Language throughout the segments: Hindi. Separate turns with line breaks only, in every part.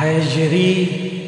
Ayajiri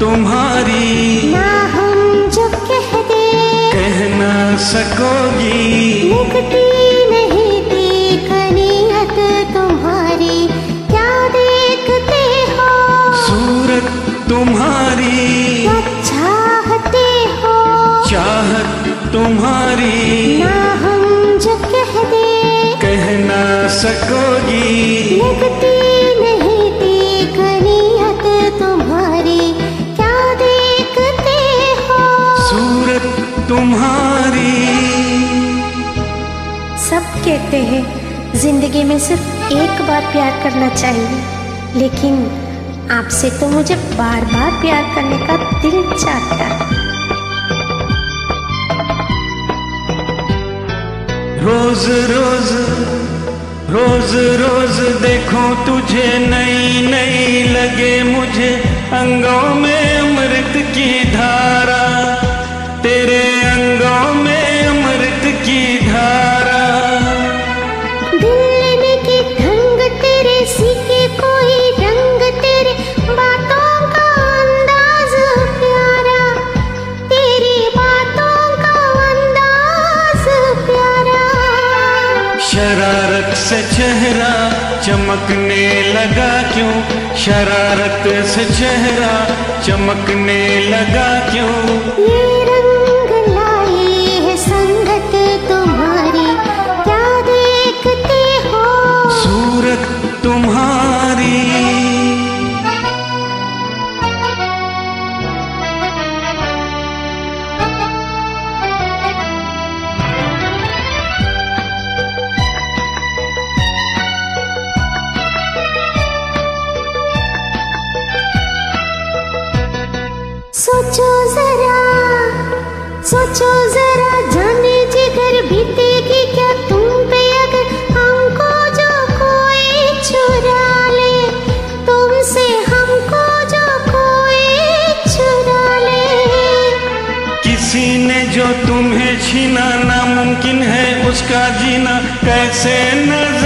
तुम्हारी।
ना हम जो कह दे
कह ना सकोगी।
लिखती नहीं देख नियत तुम्हारी। क्या देखते हो?
सूरत तुम्हारी।
चाहते हो?
चाहत तुम्हारी।
ना हम जो कह दे
कह ना सकोगी।
लगती तुम्हारी। सब कहते हैं ज़िंदगी में सिर्फ़ एक बार प्यार करना चाहिए लेकिन आपसे तो मुझे बार बार प्यार करने का दिल चाहता है।
रोज रोज रोज रोज देखो तुझे नई नई लगे से चेहरा चमकने लगा क्यों? शरारत से चेहरा चमकने लगा क्यों?
सोचो जरा, जाने जिगर बीतेगी क्या तुम पे अगर? हमको जो कोई चुरा ले, तुमसे हमको जो कोई चुरा ले।
किसी ने जो तुम्हें छीना, नामुमकिन है उसका जीना, कैसे नज़र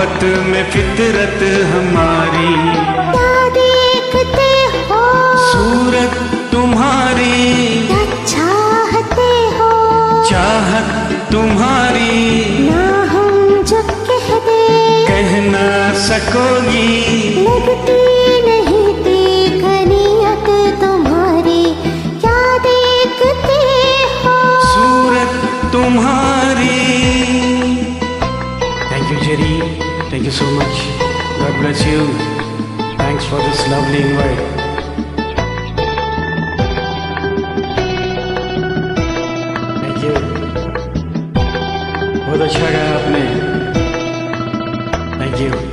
मोहब्बत में फितरत हमारी।
क्या देखते हो
सूरत तुम्हारी।
क्या चाहते हो
चाहत तुम्हारी।
ना हम जो कह दे
कह ना सकोगी।
लगती
you so much. God bless you. Thanks for this lovely invite. Thank you. बहुत अच्छा गया आपने Thank you.